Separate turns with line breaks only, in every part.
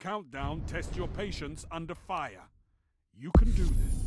Countdown tests your patience under fire. You can do this.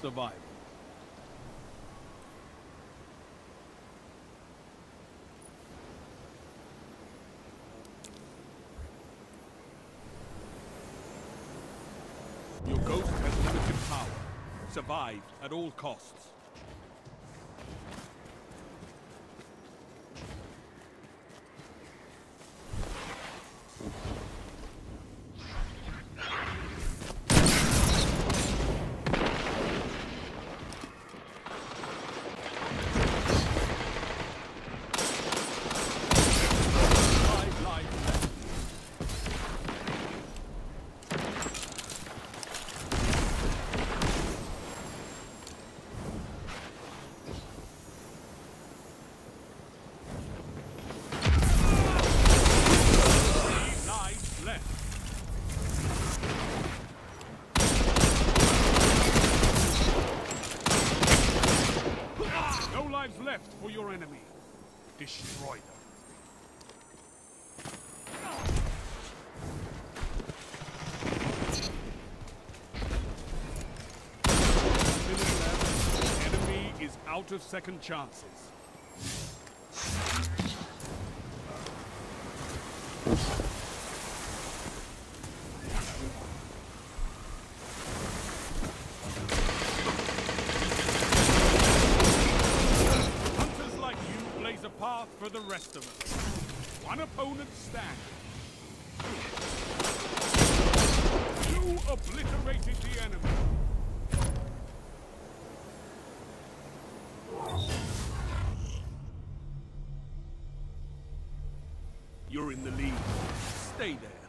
Survival. Your ghost has limited power. Survive at all costs. Five lives left. Three lives left. No lives left for your enemy. Destroy them. Minute left. Enemy is out of second chances. Hunters like you blaze a path for the rest of us. One opponent standing. You obliterated the enemy. You're in the lead. Stay there.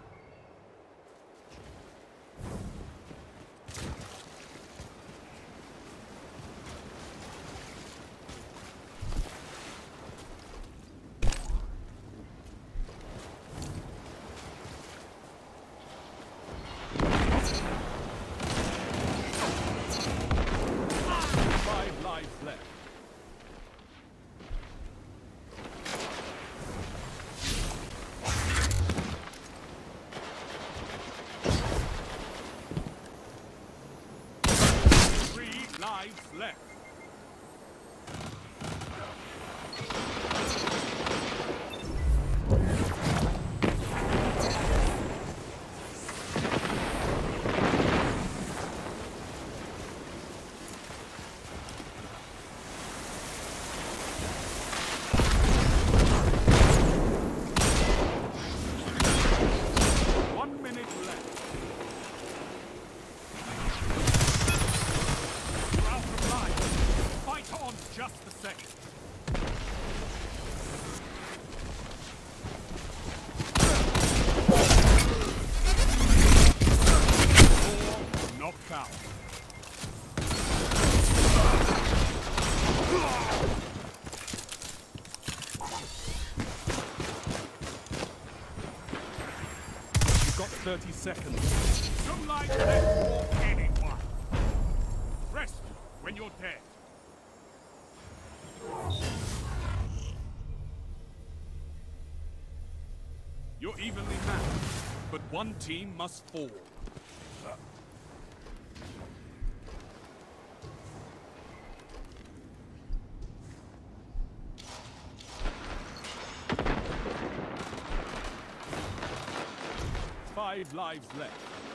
lives left. One minute left. You're out of life. Fight on just the same. Four knocked. You've got 30 seconds. Some light anyone. Rest when you're dead. You're evenly matched, but one team must fall. Five lives left.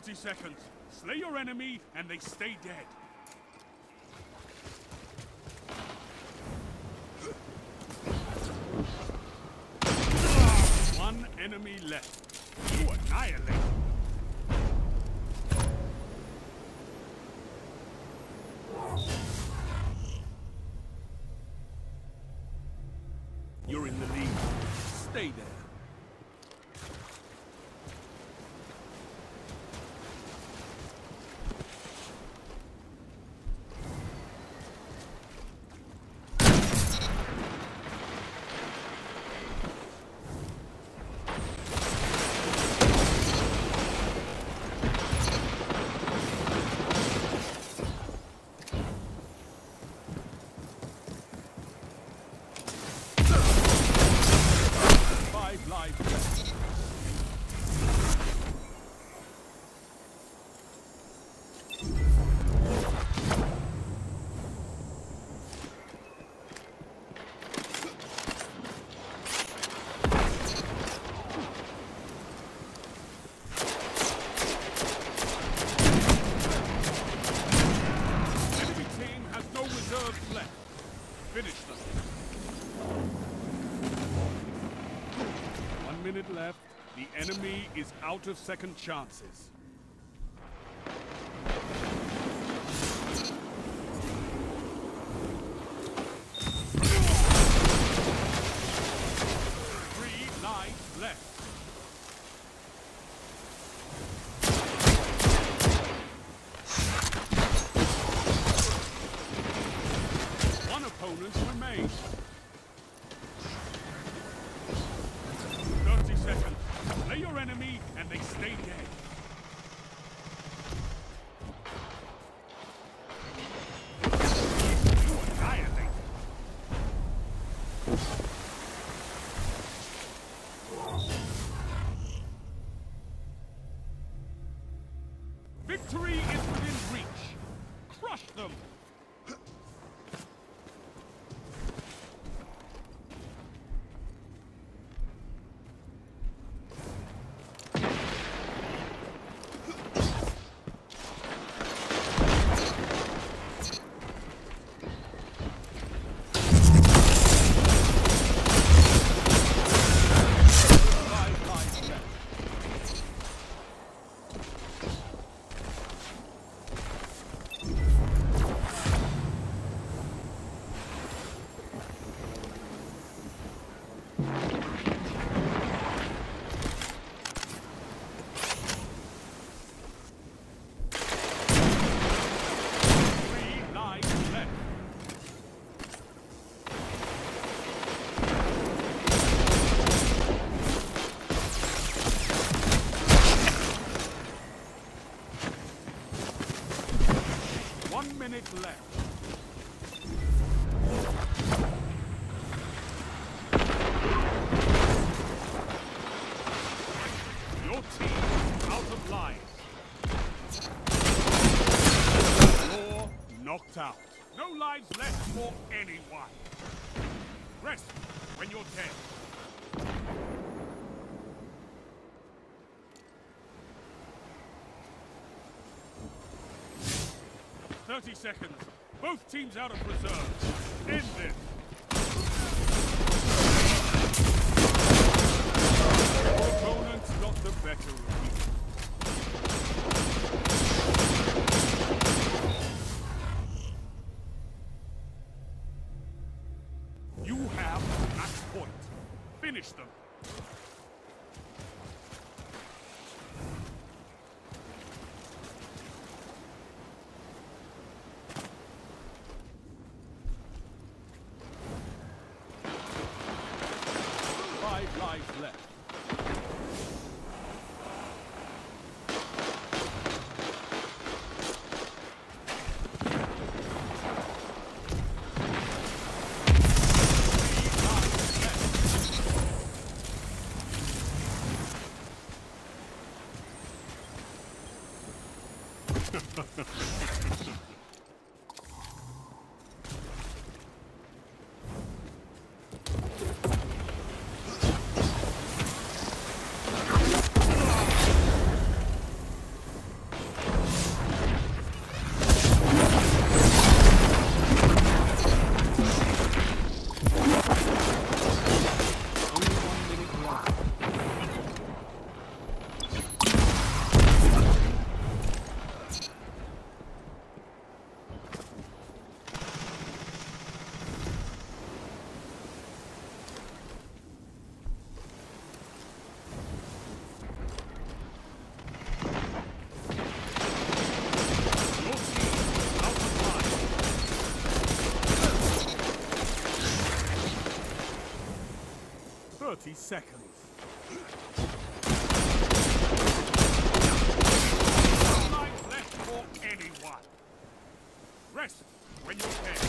30 seconds. Slay your enemy, and they stay dead. One enemy left. You annihilate. Enemy is out of second chances. Out of lives. You're knocked out. No lives left for anyone. Rest when you're dead. Thirty seconds. Both teams out of reserve. End this. Lives left. Seconds. Lives left for anyone. Rest when you're dead.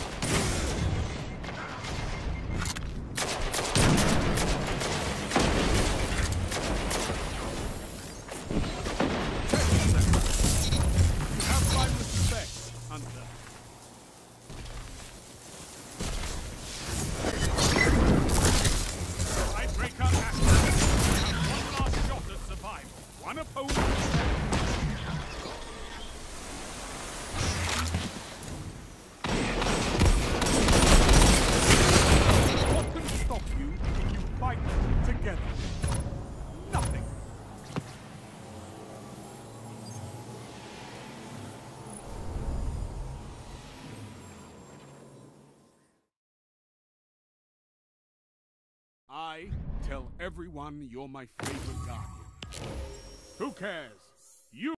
Everyone you're my favorite guardian. Who cares? You